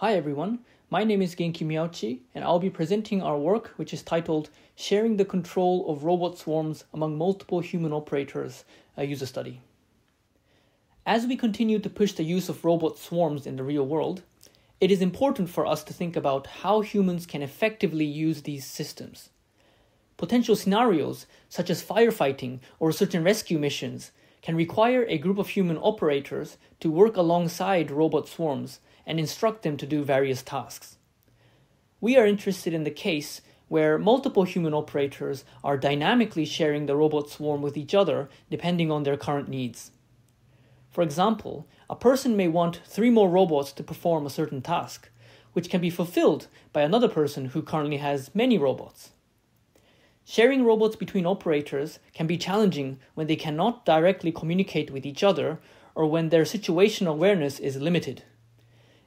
Hi everyone, my name is Genki Miyauchi, and I'll be presenting our work which is titled Sharing the Control of Robot Swarms Among Multiple Human Operators, a user study. As we continue to push the use of robot swarms in the real world, it is important for us to think about how humans can effectively use these systems. Potential scenarios, such as firefighting or certain rescue missions, can require a group of human operators to work alongside robot swarms and instruct them to do various tasks. We are interested in the case where multiple human operators are dynamically sharing the robot swarm with each other depending on their current needs. For example, a person may want three more robots to perform a certain task, which can be fulfilled by another person who currently has many robots. Sharing robots between operators can be challenging when they cannot directly communicate with each other or when their situational awareness is limited.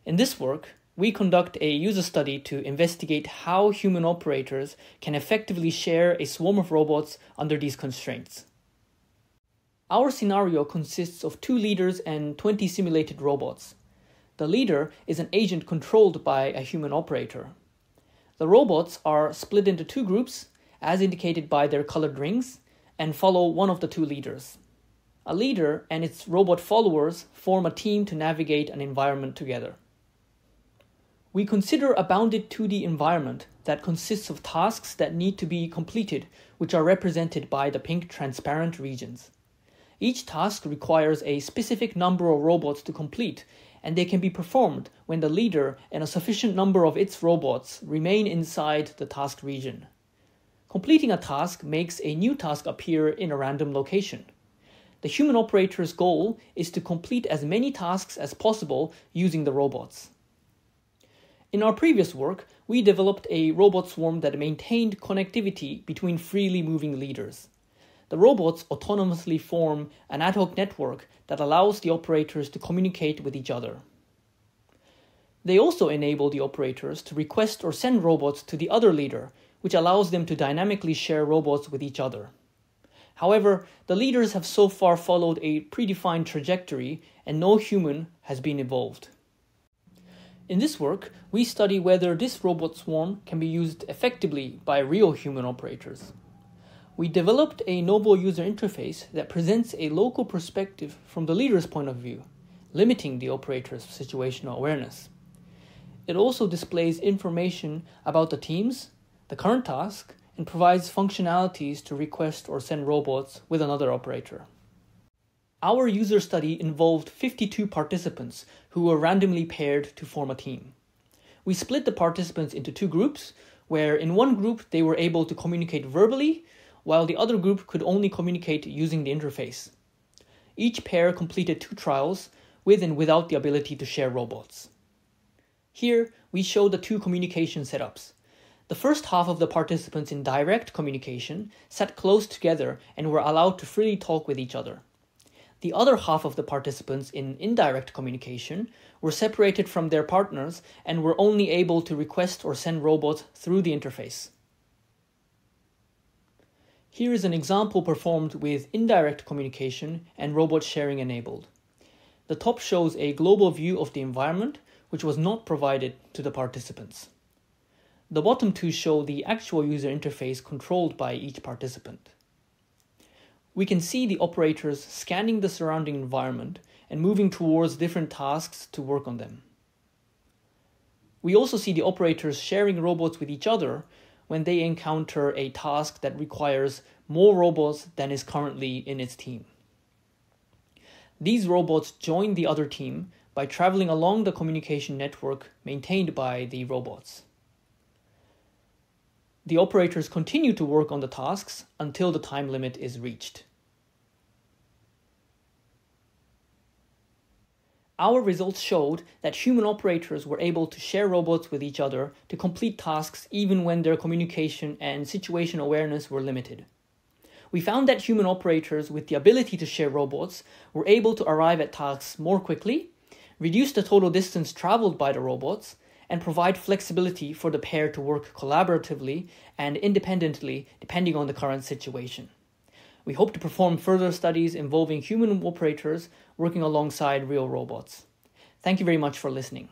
In this work, we conduct a user study to investigate how human operators can effectively share a swarm of robots under these constraints. Our scenario consists of two leaders and 20 simulated robots. The leader is an agent controlled by a human operator. The robots are split into two groups, as indicated by their colored rings, and follow one of the two leaders. A leader and its robot followers form a team to navigate an environment together. We consider a bounded 2D environment that consists of tasks that need to be completed, which are represented by the pink transparent regions. Each task requires a specific number of robots to complete, and they can be performed when the leader and a sufficient number of its robots remain inside the task region. Completing a task makes a new task appear in a random location. The human operator's goal is to complete as many tasks as possible using the robots. In our previous work, we developed a robot swarm that maintained connectivity between freely moving leaders. The robots autonomously form an ad hoc network that allows the operators to communicate with each other. They also enable the operators to request or send robots to the other leader, which allows them to dynamically share robots with each other. However, the leaders have so far followed a predefined trajectory and no human has been involved. In this work, we study whether this robot swarm can be used effectively by real human operators. We developed a novel user interface that presents a local perspective from the leader's point of view, limiting the operator's situational awareness. It also displays information about the teams, the current task, and provides functionalities to request or send robots with another operator. Our user study involved 52 participants who were randomly paired to form a team. We split the participants into two groups, where in one group they were able to communicate verbally, while the other group could only communicate using the interface. Each pair completed two trials, with and without the ability to share robots. Here, we show the two communication setups. The first half of the participants in direct communication sat close together and were allowed to freely talk with each other. The other half of the participants in indirect communication were separated from their partners and were only able to request or send robots through the interface. Here is an example performed with indirect communication and robot sharing enabled. The top shows a global view of the environment, which was not provided to the participants. The bottom two show the actual user interface controlled by each participant we can see the operators scanning the surrounding environment and moving towards different tasks to work on them. We also see the operators sharing robots with each other when they encounter a task that requires more robots than is currently in its team. These robots join the other team by traveling along the communication network maintained by the robots the operators continue to work on the tasks until the time limit is reached. Our results showed that human operators were able to share robots with each other to complete tasks even when their communication and situation awareness were limited. We found that human operators with the ability to share robots were able to arrive at tasks more quickly, reduce the total distance traveled by the robots, and provide flexibility for the pair to work collaboratively and independently depending on the current situation. We hope to perform further studies involving human operators working alongside real robots. Thank you very much for listening.